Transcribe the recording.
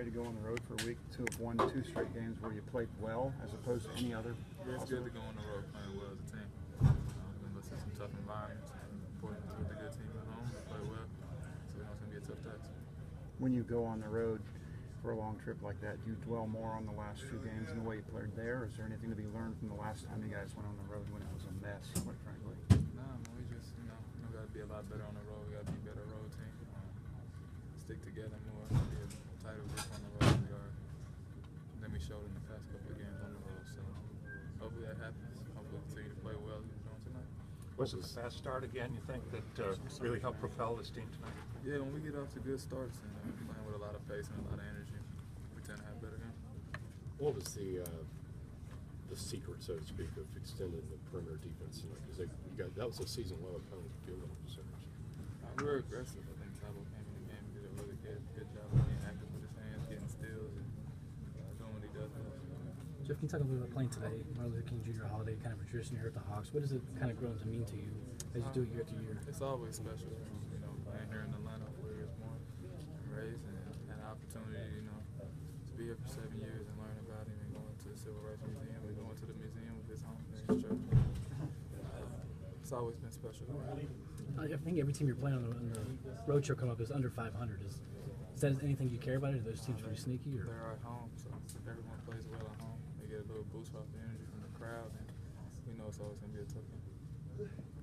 ready to go on the road for a week to have won two straight games where you played well as opposed to any other? Yeah, it's good to go on the road playing well as a team. Um, we're going to see some tough environments. Important to get a good team at home, play well. So we know it's going to be a tough task. When you go on the road for a long trip like that, do you dwell more on the last few games and the way you played there? Is there anything to be learned from the last time you guys went on the road when it was a mess, quite frankly? Nah, man, we just, you know, we got to be a lot better on the road. We got to be a better road team. Um, stick together more, be a tighter group on the road we are. Than we showed in the past couple of games on the road. So hopefully that happens. Hopefully we continue to play well as we're doing tonight. Was it the fast start again, you think, that uh, really helped propel this team tonight? Yeah, when we get off to good starts and uh, playing with a lot of pace and a lot of energy, we tend to have better games. What was the uh, the secret, so to speak, of extending the perimeter defense? tonight? Because they you got that was a season low opponent field goal percentage. Uh, we were aggressive. I think Thabo came in the game and did a really good, good job of being active with his hands, getting steals, and uh, doing what he does best. Jeff, can you talk a little bit about playing today? Martin Luther King Jr. holiday, kind of a tradition here at the Hawks. What does it kind of grown to mean to you as you do it year after year? It's always special, you know, playing here in Atlanta where it's born and raised and had an opportunity, you know, to be here for seven years and learn about him and going to the Civil Rights Museum and going to the museum with his home and his church. It's always been special. I I think every team you're playing on the, on the road show come up is under 500. Is, is that anything you care about? Are those teams pretty sneaky? Or They're at home, so everyone plays well at home, boost off the energy from the crowd, and we know it's always going to be a tough game.